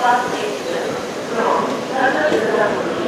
かっていう、な